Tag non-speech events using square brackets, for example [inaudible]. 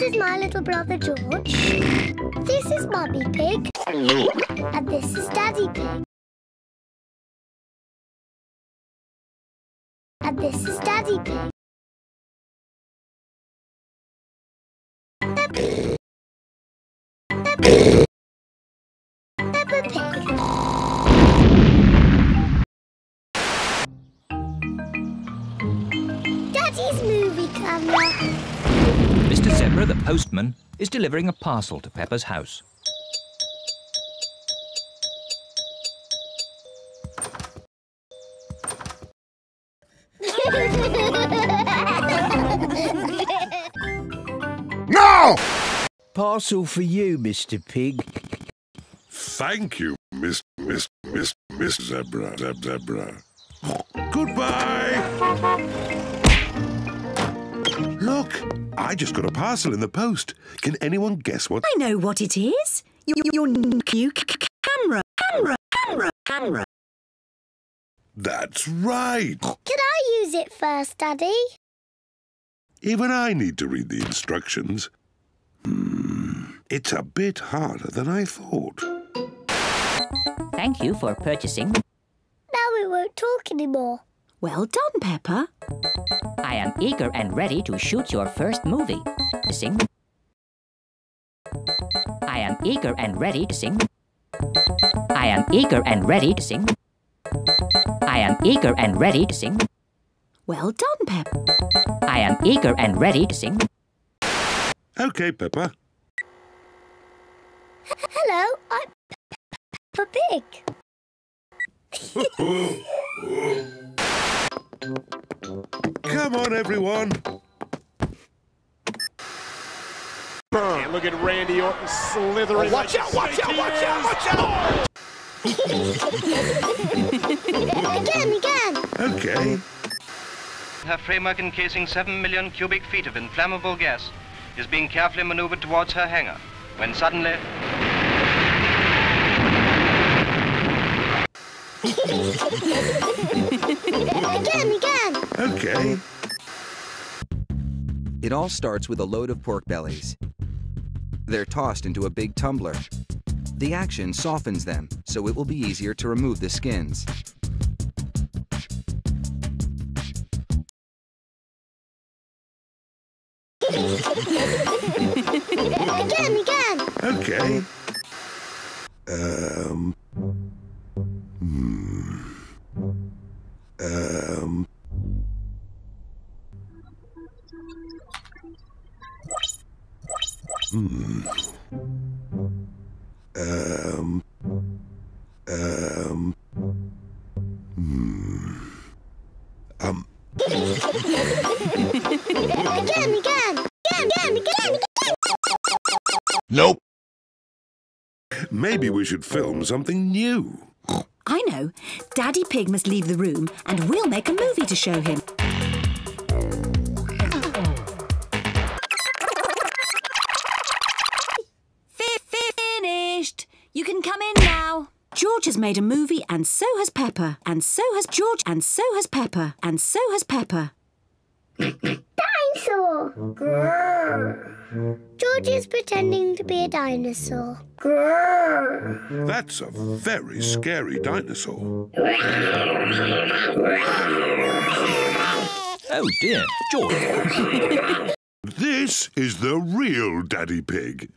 is my little brother George. This is Mummy Pig. And this is Daddy Pig. And this is Daddy Pig. Peppa Pig. Daddy's movie camera. Mr. Zebra, the postman, is delivering a parcel to Peppa's house. No! Parcel for you, Mr. Pig. Thank you, Miss, Miss, Miss, Miss Zebra, Zeb, Zebra. Goodbye! Look, I just got a parcel in the post. Can anyone guess what? I know what it is. Your, your new c- c- camera, camera, camera, camera. That's right. Can I use it first, Daddy? Even I need to read the instructions. Hmm, it's a bit harder than I thought. Thank you for purchasing. Now we won't talk anymore. Well done, Peppa. I am eager and ready to shoot your first movie. Sing. I am eager and ready to sing. I am eager and ready to sing. I am eager and ready to sing. Well done, Peppa. I am eager and ready to sing. Okay, Peppa. Hello, I'm Peppa Pig. [laughs] Come on, everyone. And look at Randy Orton slithering. watch out, watch out, watch out, watch out! again, again. Okay. Her framework encasing 7 million cubic feet of inflammable gas is being carefully maneuvered towards her hangar when suddenly again, again. Okay. It all starts with a load of pork bellies. They're tossed into a big tumbler. The action softens them, so it will be easier to remove the skins. again, again. Okay. Um. Hmm. Um. Hmm. Um. Um. Hmm. Um. again. Again, again, again, again. Nope. Maybe we should film something new. I know. Daddy Pig must leave the room and we'll make a movie to show him. Finished! You can come in now. George has made a movie and so has Peppa. And so has George. And so has Peppa. And so has Peppa. Dinosaur. George is pretending to be a dinosaur. Grrr. That's a very scary dinosaur. Oh dear, George. [laughs] This is the real Daddy Pig.